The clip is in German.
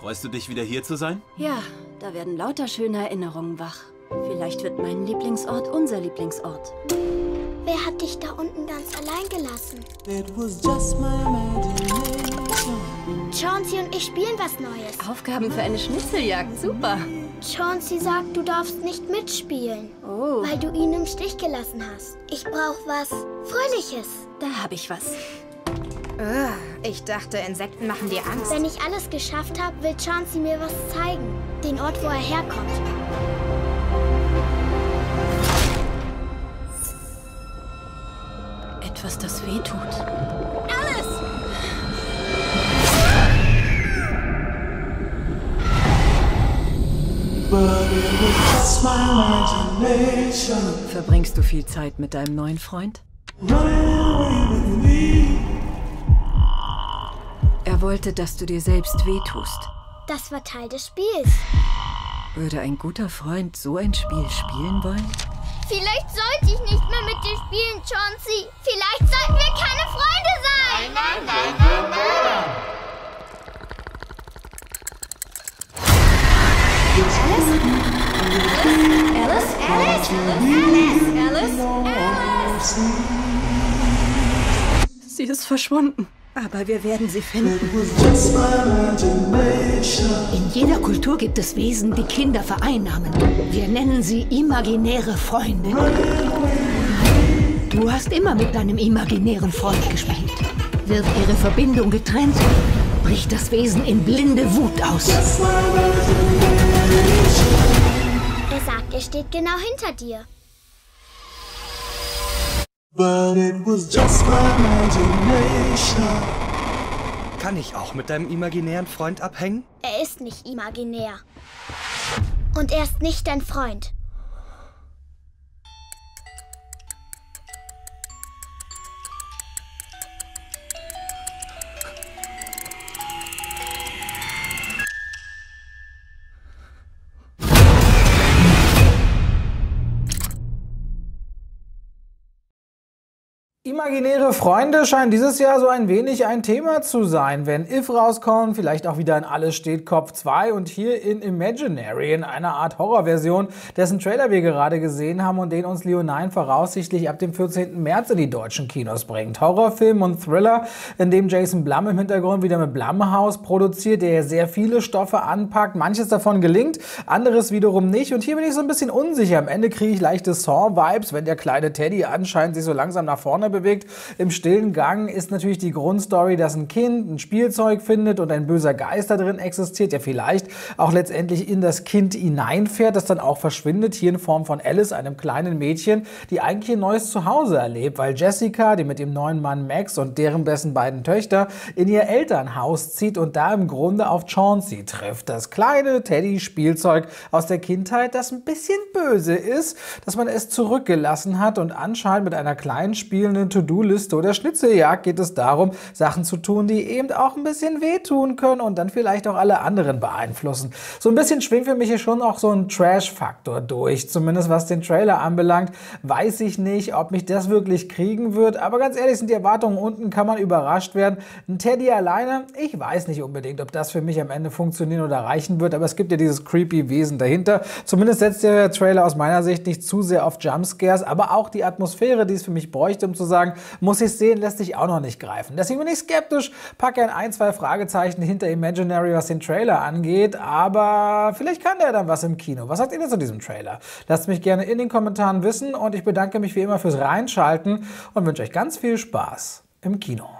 Freust du dich, wieder hier zu sein? Ja, da werden lauter schöne Erinnerungen wach. Vielleicht wird mein Lieblingsort unser Lieblingsort. Wer hat dich da unten ganz allein gelassen? Chauncey und ich spielen was Neues. Aufgaben für eine Schnitzeljagd, super. Chauncey sagt, du darfst nicht mitspielen, Oh, weil du ihn im Stich gelassen hast. Ich brauch was Fröhliches. da habe ich was. Ugh, ich dachte, Insekten machen dir Angst. Wenn ich alles geschafft habe, will Chauncey mir was zeigen. Den Ort, wo er herkommt. Etwas, das weh tut. Verbringst du viel Zeit mit deinem neuen Freund? Er wollte, dass du dir selbst wehtust. Das war Teil des Spiels. Würde ein guter Freund so ein Spiel spielen wollen? Vielleicht sollte ich nicht mehr mit dir spielen, Chauncey. Vielleicht sollten wir keine Freunde sein. Nein, nein, nein, nein, Alice? Alice? Alice? Alice? Sie ist verschwunden. Aber wir werden sie finden. In jeder Kultur gibt es Wesen, die Kinder vereinnahmen. Wir nennen sie imaginäre Freunde. Du hast immer mit deinem imaginären Freund gespielt. Wird ihre Verbindung getrennt, bricht das Wesen in blinde Wut aus. Er sagt, er steht genau hinter dir. But it was just my imagination. Kann ich auch mit deinem imaginären Freund abhängen? Er ist nicht imaginär. Und er ist nicht dein Freund. Imaginäre Freunde scheinen dieses Jahr so ein wenig ein Thema zu sein. Wenn If rauskommt, vielleicht auch wieder in Alles steht Kopf 2 und hier in Imaginary in einer Art Horrorversion, dessen Trailer wir gerade gesehen haben und den uns Leonine voraussichtlich ab dem 14. März in die deutschen Kinos bringt. Horrorfilm und Thriller, in dem Jason Blum im Hintergrund wieder mit Blumhouse produziert, der sehr viele Stoffe anpackt. Manches davon gelingt, anderes wiederum nicht. Und hier bin ich so ein bisschen unsicher. Am Ende kriege ich leichte Saw-Vibes, wenn der kleine Teddy anscheinend sich so langsam nach vorne bewegt. Im stillen Gang ist natürlich die Grundstory, dass ein Kind ein Spielzeug findet und ein böser Geist da drin existiert, der vielleicht auch letztendlich in das Kind hineinfährt, das dann auch verschwindet, hier in Form von Alice, einem kleinen Mädchen, die eigentlich ein neues Zuhause erlebt, weil Jessica, die mit dem neuen Mann Max und deren besten beiden Töchter in ihr Elternhaus zieht und da im Grunde auf Chauncey trifft. Das kleine Teddy-Spielzeug aus der Kindheit, das ein bisschen böse ist, dass man es zurückgelassen hat und anscheinend mit einer kleinen spielenden To-Do-Liste oder Schnitzeljagd geht es darum, Sachen zu tun, die eben auch ein bisschen wehtun können und dann vielleicht auch alle anderen beeinflussen. So ein bisschen schwingt für mich hier schon auch so ein Trash-Faktor durch, zumindest was den Trailer anbelangt. Weiß ich nicht, ob mich das wirklich kriegen wird, aber ganz ehrlich sind die Erwartungen unten, kann man überrascht werden. Ein Teddy alleine, ich weiß nicht unbedingt, ob das für mich am Ende funktionieren oder reichen wird, aber es gibt ja dieses creepy Wesen dahinter. Zumindest setzt der Trailer aus meiner Sicht nicht zu sehr auf Jumpscares, aber auch die Atmosphäre, die es für mich bräuchte, um zu sagen, muss ich sehen, lässt sich auch noch nicht greifen. Deswegen bin ich skeptisch, packe ein, ein, zwei Fragezeichen hinter Imaginary, was den Trailer angeht, aber vielleicht kann der dann was im Kino. Was sagt ihr denn zu diesem Trailer? Lasst mich gerne in den Kommentaren wissen und ich bedanke mich wie immer fürs Reinschalten und wünsche euch ganz viel Spaß im Kino.